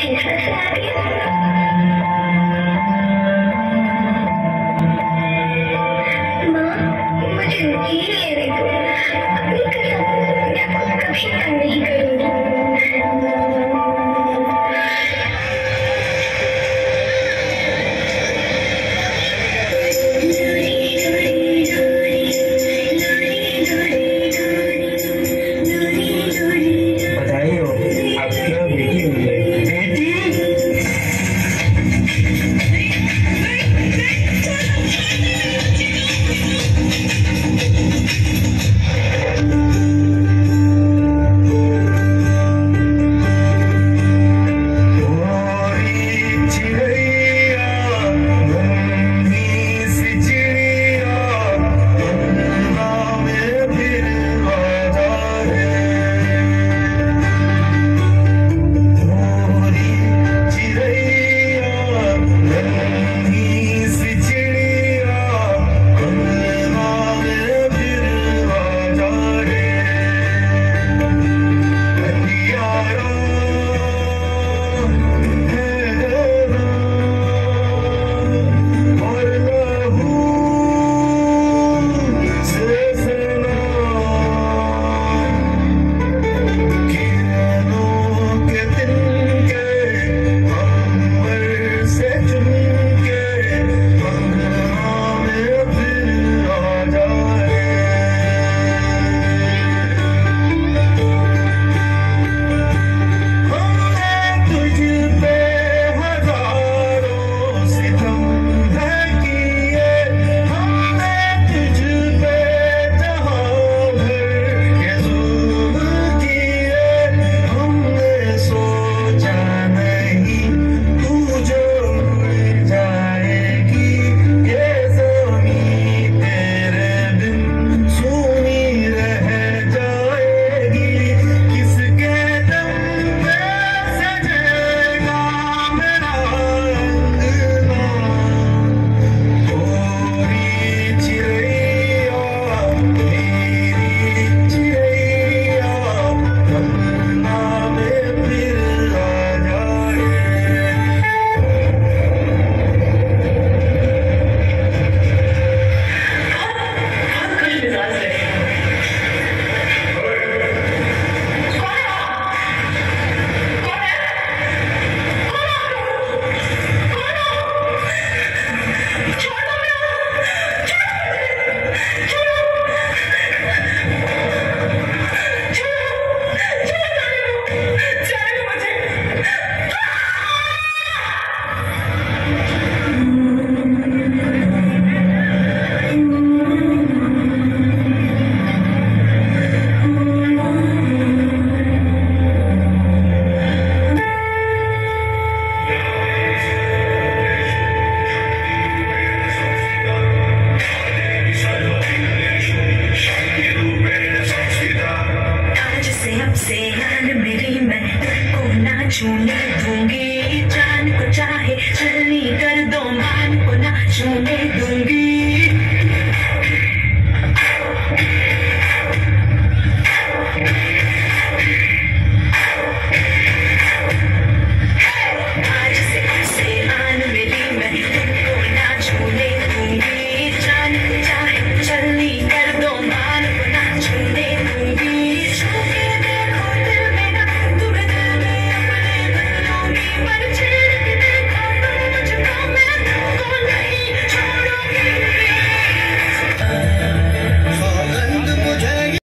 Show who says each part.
Speaker 1: Jesus